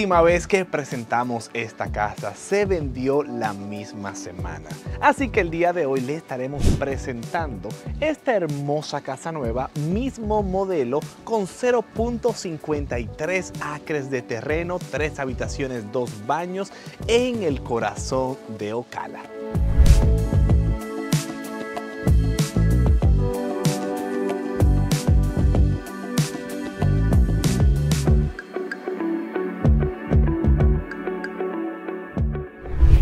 última vez que presentamos esta casa se vendió la misma semana. Así que el día de hoy le estaremos presentando esta hermosa casa nueva, mismo modelo con 0.53 acres de terreno, tres habitaciones, dos baños en el corazón de Ocala.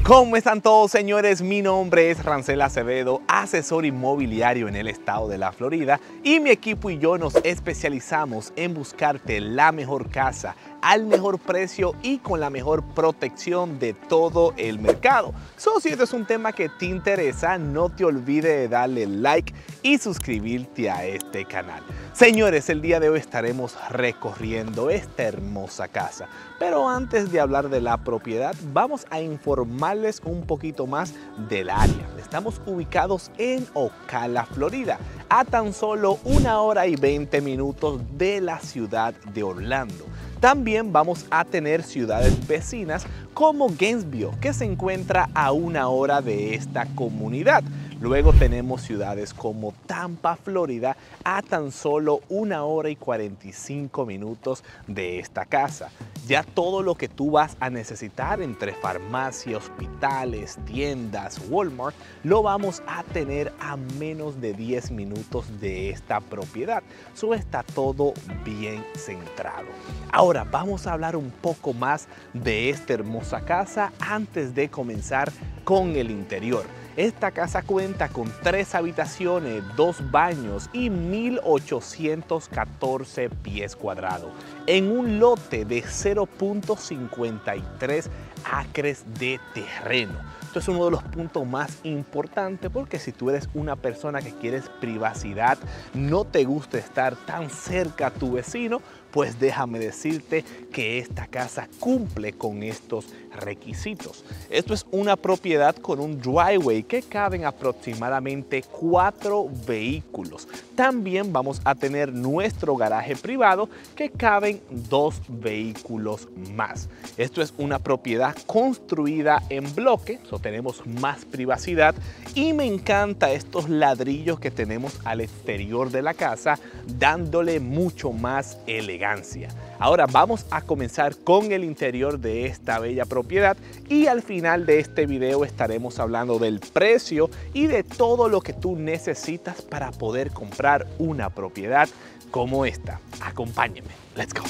¿Cómo están todos señores? Mi nombre es Rancel Acevedo, asesor inmobiliario en el estado de la Florida y mi equipo y yo nos especializamos en buscarte la mejor casa al mejor precio y con la mejor protección de todo el mercado. So, si este es un tema que te interesa, no te olvides de darle like y suscribirte a este canal. Señores, el día de hoy estaremos recorriendo esta hermosa casa. Pero antes de hablar de la propiedad, vamos a informarles un poquito más del área. Estamos ubicados en Ocala, Florida, a tan solo una hora y 20 minutos de la ciudad de Orlando. También vamos a tener ciudades vecinas como Gainesville, que se encuentra a una hora de esta comunidad. Luego tenemos ciudades como Tampa, Florida, a tan solo una hora y 45 minutos de esta casa. Ya todo lo que tú vas a necesitar entre farmacia, hospitales, tiendas, Walmart, lo vamos a tener a menos de 10 minutos de esta propiedad. Eso está todo bien centrado. Ahora vamos a hablar un poco más de esta hermosa casa antes de comenzar con el interior. Esta casa cuenta con tres habitaciones, dos baños y 1814 pies cuadrados en un lote de 0.53 acres de terreno. Esto es uno de los puntos más importantes porque si tú eres una persona que quieres privacidad, no te gusta estar tan cerca a tu vecino, pues déjame decirte que esta casa cumple con estos requisitos. Esto es una propiedad con un driveway que caben aproximadamente cuatro vehículos. También vamos a tener nuestro garaje privado que caben dos vehículos más. Esto es una propiedad construida en bloque, so tenemos más privacidad y me encanta estos ladrillos que tenemos al exterior de la casa dándole mucho más elegancia. Ahora vamos a comenzar con el interior de esta bella propiedad y al final de este video estaremos hablando del precio y de todo lo que tú necesitas para poder comprar una propiedad como esta. Acompáñenme. Let's go.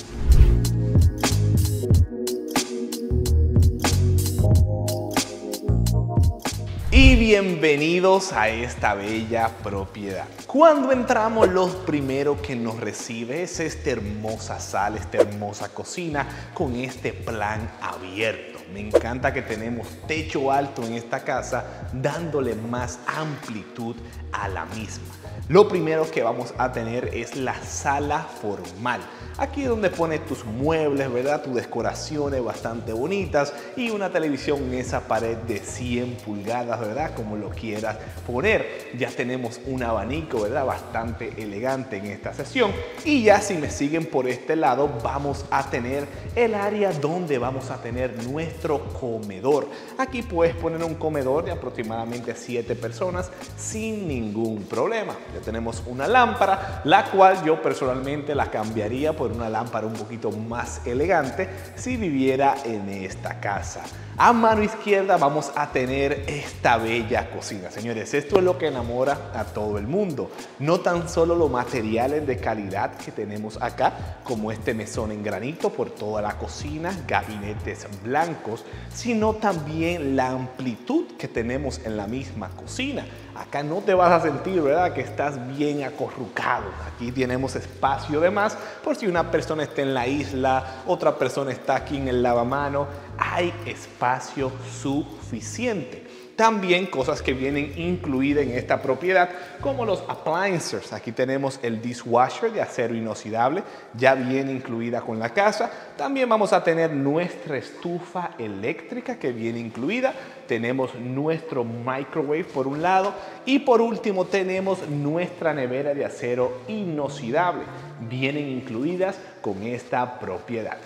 Bienvenidos a esta bella propiedad. Cuando entramos, lo primero que nos recibe es esta hermosa sala, esta hermosa cocina con este plan abierto. Me encanta que tenemos techo alto en esta casa, dándole más amplitud a la misma. Lo primero que vamos a tener es la sala formal. Aquí es donde pones tus muebles, ¿verdad? Tus decoraciones bastante bonitas y una televisión en esa pared de 100 pulgadas, ¿verdad? Como lo quieras poner. Ya tenemos un abanico, ¿verdad? Bastante elegante en esta sesión. Y ya si me siguen por este lado, vamos a tener el área donde vamos a tener nuestro comedor. Aquí puedes poner un comedor de aproximadamente 7 personas sin ningún problema. Ya tenemos una lámpara, la cual yo personalmente la cambiaría por una lámpara un poquito más elegante si viviera en esta casa. A mano izquierda vamos a tener esta bella cocina. Señores, esto es lo que enamora a todo el mundo. No tan solo los materiales de calidad que tenemos acá, como este mesón en granito por toda la cocina, gabinetes blancos, sino también la amplitud que tenemos en la misma cocina. Acá no te vas a sentir, ¿verdad? Que estás bien acorrucado. Aquí tenemos espacio de más por si una persona está en la isla, otra persona está aquí en el lavamano. Hay espacio suficiente. También cosas que vienen incluidas en esta propiedad, como los appliances. Aquí tenemos el dishwasher de acero inoxidable, ya viene incluida con la casa. También vamos a tener nuestra estufa eléctrica que viene incluida. Tenemos nuestro microwave por un lado y por último tenemos nuestra nevera de acero inoxidable. Vienen incluidas con esta propiedad.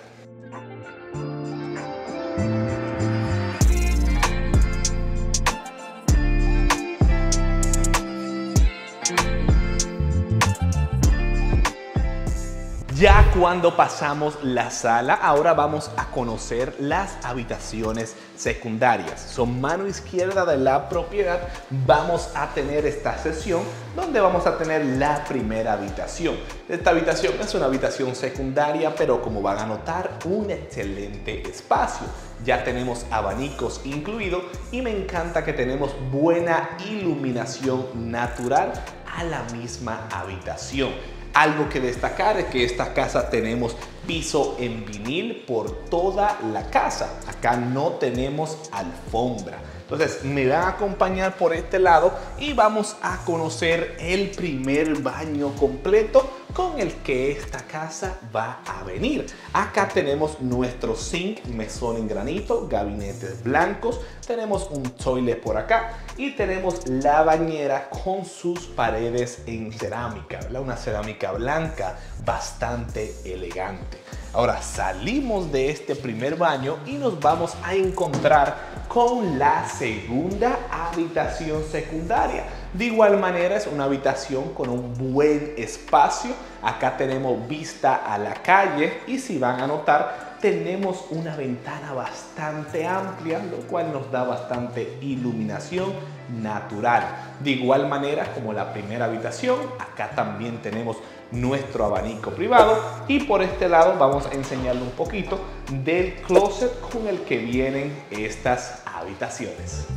Ya cuando pasamos la sala, ahora vamos a conocer las habitaciones secundarias. Son mano izquierda de la propiedad. Vamos a tener esta sesión donde vamos a tener la primera habitación. Esta habitación es una habitación secundaria, pero como van a notar, un excelente espacio. Ya tenemos abanicos incluidos y me encanta que tenemos buena iluminación natural a la misma habitación. Algo que destacar es que esta casa tenemos piso en vinil por toda la casa. Acá no tenemos alfombra. Entonces me van a acompañar por este lado y vamos a conocer el primer baño completo con el que esta casa va a venir. Acá tenemos nuestro zinc, mesón en granito, gabinetes blancos, tenemos un toilet por acá y tenemos la bañera con sus paredes en cerámica, una cerámica blanca bastante elegante. Ahora salimos de este primer baño y nos vamos a encontrar con la segunda habitación secundaria. De igual manera es una habitación con un buen espacio. Acá tenemos vista a la calle y si van a notar tenemos una ventana bastante amplia, lo cual nos da bastante iluminación natural. De igual manera como la primera habitación, acá también tenemos nuestro abanico privado y por este lado vamos a enseñarle un poquito del closet con el que vienen estas habitaciones.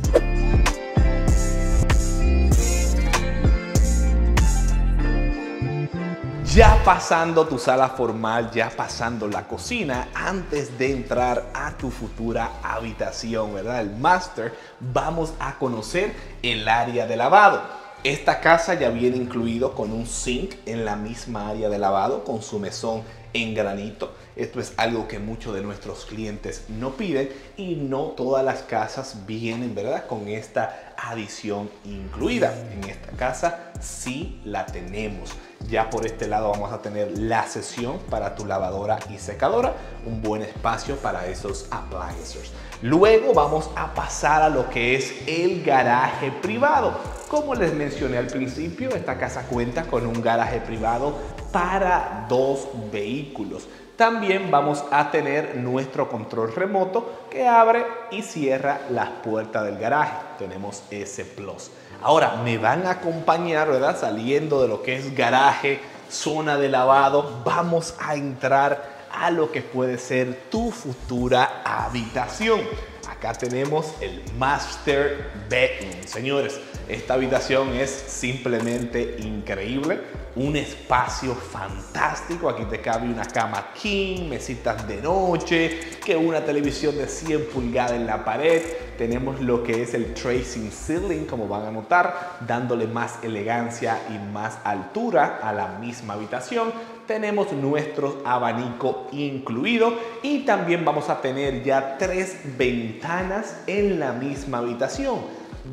Ya pasando tu sala formal, ya pasando la cocina, antes de entrar a tu futura habitación, ¿verdad? El master, vamos a conocer el área de lavado. Esta casa ya viene incluido con un sink en la misma área de lavado, con su mesón en granito. Esto es algo que muchos de nuestros clientes no piden y no todas las casas vienen, ¿verdad? Con esta adición incluida. En esta casa sí la tenemos. Ya por este lado vamos a tener la sesión para tu lavadora y secadora, un buen espacio para esos appliances. Luego vamos a pasar a lo que es el garaje privado. Como les mencioné al principio, esta casa cuenta con un garaje privado para dos vehículos. También vamos a tener nuestro control remoto que abre y cierra las puertas del garaje. Tenemos ese plus. Ahora me van a acompañar, ¿verdad? Saliendo de lo que es garaje, zona de lavado, vamos a entrar a lo que puede ser tu futura habitación. Acá tenemos el Master Bedroom. Señores, esta habitación es simplemente increíble. Un espacio fantástico. Aquí te cabe una cama king, mesitas de noche, que una televisión de 100 pulgadas en la pared. Tenemos lo que es el tracing ceiling, como van a notar, dándole más elegancia y más altura a la misma habitación tenemos nuestro abanico incluido y también vamos a tener ya tres ventanas en la misma habitación,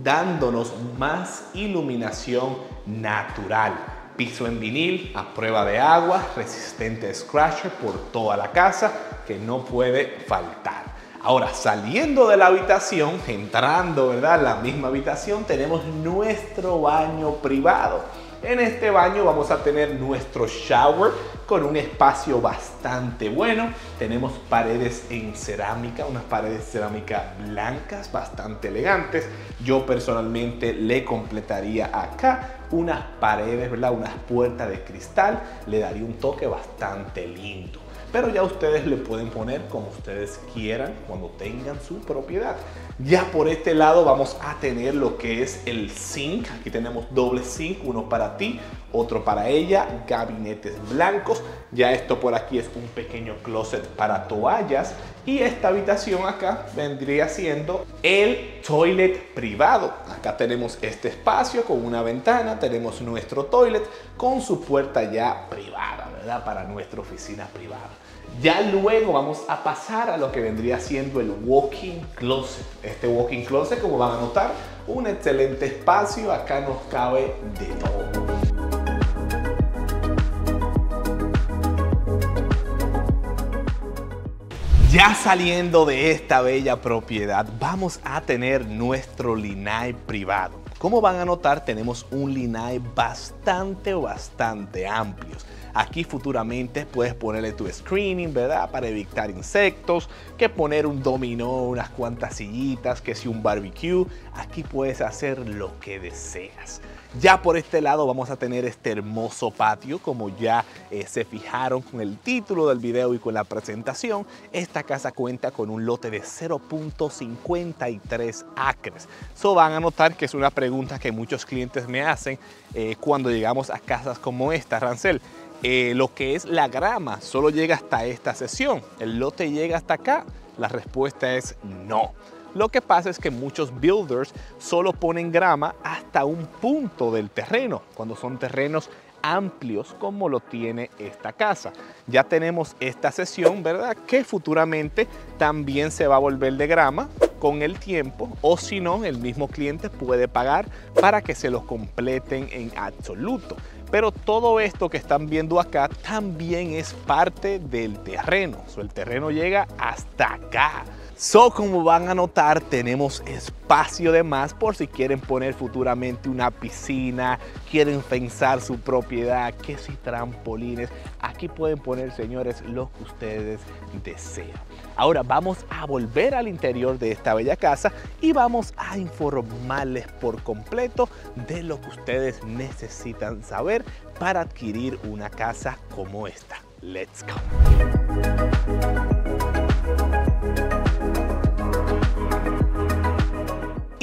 dándonos más iluminación natural. Piso en vinil a prueba de agua, resistente a scratcher por toda la casa, que no puede faltar. Ahora, saliendo de la habitación, entrando, ¿verdad? La misma habitación, tenemos nuestro baño privado en este baño vamos a tener nuestro shower con un espacio bastante bueno. Tenemos paredes en cerámica, unas paredes cerámica blancas bastante elegantes. Yo personalmente le completaría acá unas paredes, ¿verdad? Unas puertas de cristal. Le daría un toque bastante lindo pero ya ustedes le pueden poner como ustedes quieran cuando tengan su propiedad. Ya por este lado vamos a tener lo que es el zinc. Aquí tenemos doble zinc, uno para ti, otro para ella, gabinetes blancos. Ya esto por aquí es un pequeño closet para toallas y esta habitación acá vendría siendo el toilet privado. Acá tenemos este espacio con una ventana, tenemos nuestro toilet con su puerta ya privada, ¿verdad? Para nuestra oficina privada. Ya luego vamos a pasar a lo que vendría siendo el walking closet. Este walking closet, como van a notar, un excelente espacio. Acá nos cabe de todo. Ya saliendo de esta bella propiedad, vamos a tener nuestro linaje privado Como van a notar, tenemos un linaje bastante, bastante amplio. Aquí futuramente puedes ponerle tu screening, ¿verdad? Para evitar insectos, que poner un dominó, unas cuantas sillitas, que si un barbecue. Aquí puedes hacer lo que deseas. Ya por este lado vamos a tener este hermoso patio, como ya eh, se fijaron con el título del video y con la presentación. Esta casa cuenta con un lote de 0.53 acres. So van a notar que es una pregunta que muchos clientes me hacen eh, cuando llegamos a casas como esta, Rancel. Eh, lo que es la grama solo llega hasta esta sesión. ¿El lote llega hasta acá? La respuesta es no. Lo que pasa es que muchos builders solo ponen grama hasta un punto del terreno, cuando son terrenos amplios como lo tiene esta casa. Ya tenemos esta sesión, ¿verdad? Que futuramente también se va a volver de grama con el tiempo o si no, el mismo cliente puede pagar para que se lo completen en absoluto. Pero todo esto que están viendo acá también es parte del terreno. el terreno llega hasta acá. So, como van a notar, tenemos espacio de más por si quieren poner futuramente una piscina, quieren pensar su propiedad, que si trampolines. Aquí pueden poner, señores, lo que ustedes desean. Ahora vamos a volver al interior de esta bella casa y vamos a informarles por completo de lo que ustedes necesitan saber para adquirir una casa como esta. Let's go.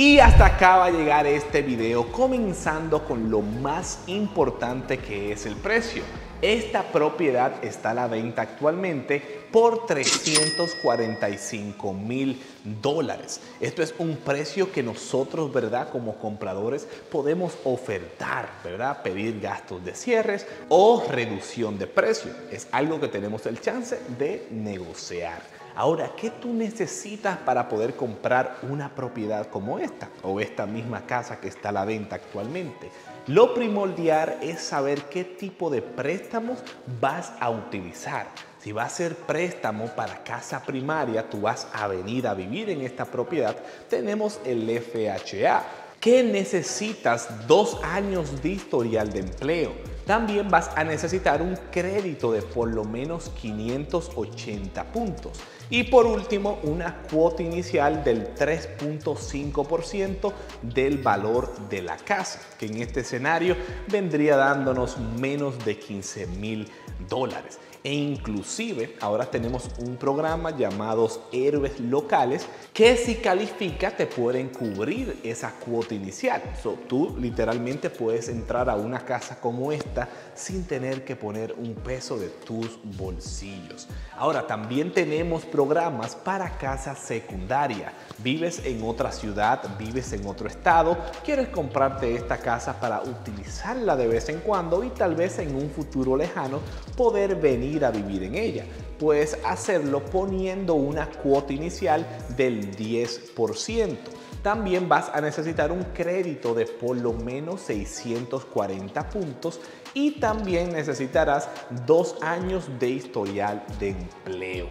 Y hasta acá va a llegar este video comenzando con lo más importante que es el precio. Esta propiedad está a la venta actualmente por 345 mil dólares. Esto es un precio que nosotros, ¿verdad? Como compradores podemos ofertar, ¿verdad? Pedir gastos de cierres o reducción de precio. Es algo que tenemos el chance de negociar. Ahora, ¿qué tú necesitas para poder comprar una propiedad como esta o esta misma casa que está a la venta actualmente? Lo primordial es saber qué tipo de préstamos vas a utilizar. Si va a ser préstamo para casa primaria, tú vas a venir a vivir en esta propiedad, tenemos el FHA. ¿Qué necesitas? Dos años de historial de empleo también vas a necesitar un crédito de por lo menos 580 puntos. Y por último, una cuota inicial del 3.5% del valor de la casa, que en este escenario vendría dándonos menos de 15 mil dólares e inclusive ahora tenemos un programa llamados héroes locales que si califica te pueden cubrir esa cuota inicial. So, tú literalmente puedes entrar a una casa como esta sin tener que poner un peso de tus bolsillos. Ahora también tenemos programas para casa secundaria. Vives en otra ciudad, vives en otro estado, quieres comprarte esta casa para utilizarla de vez en cuando y tal vez en un futuro lejano poder venir a vivir en ella. Puedes hacerlo poniendo una cuota inicial del 10%. También vas a necesitar un crédito de por lo menos 640 puntos y también necesitarás dos años de historial de empleo.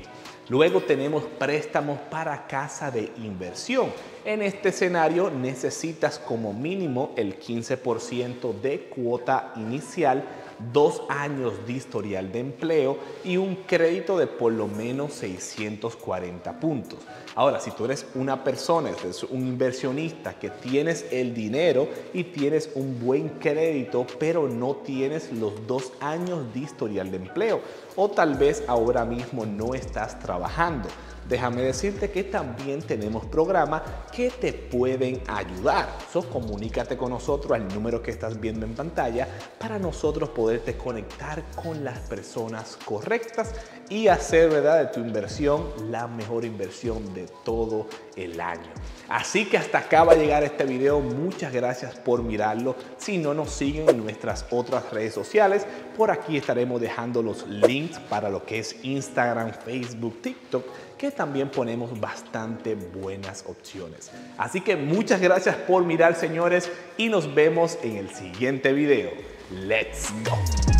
Luego tenemos préstamos para casa de inversión. En este escenario necesitas como mínimo el 15% de cuota inicial dos años de historial de empleo y un crédito de por lo menos 640 puntos. Ahora, si tú eres una persona, eres un inversionista que tienes el dinero y tienes un buen crédito, pero no tienes los dos años de historial de empleo, o tal vez ahora mismo no estás trabajando, déjame decirte que también tenemos programas que te pueden ayudar. So, comunícate con nosotros al número que estás viendo en pantalla para nosotros poderte conectar con las personas correctas y hacer ¿verdad? de tu inversión la mejor inversión de todo el año. Así que hasta acá va a llegar este video. Muchas gracias por mirarlo. Si no nos siguen en nuestras otras redes sociales, por aquí estaremos dejando los links para lo que es Instagram, Facebook, TikTok, también ponemos bastante buenas opciones. Así que muchas gracias por mirar, señores, y nos vemos en el siguiente video. Let's go.